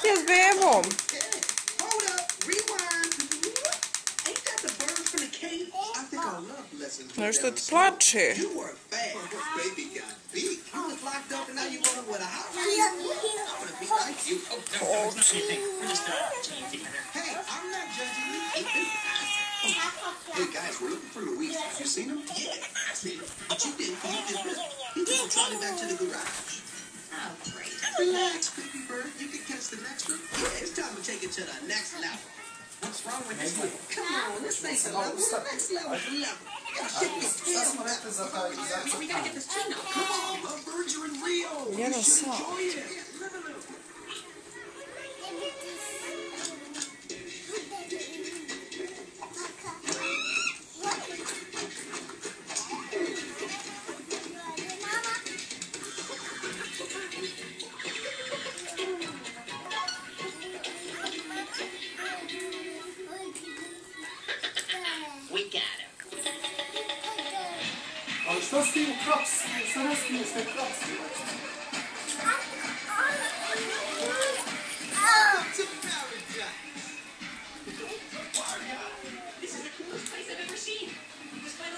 Mattias bredvid. Okay, hold up, rewind. Ain't that the bird from the cave? I think our love lessons. Har du stått till? You were fast. Baby got beat. You was locked up and now you running with a hot rod. I wanna be like you. Oh, no, no, it's not anything. We're just uh, team together. Hey, I'm not judging you. Hey guys, we're looking for Luis. Have you seen him? Yeah, I seen him. But you didn't. You did good. He took Charlie back to the garage. Oh, great. Relax, baby bird. You can catch the next one. Yeah, it's time to take it to the next level. What's wrong with this one? Come on, this ain't the level. The next level. level. You gotta shake your tail. We gotta get this tune out. Come on, lovebirds are in Rio. You should sa. enjoy it.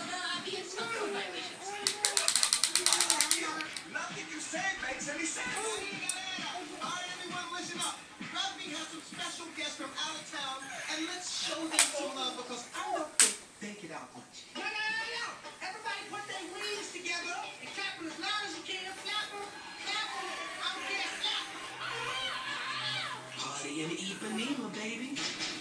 All the obvious snow code violations. Nothing you say makes any sense. All right, everyone, listen up. party in Ipanema, baby.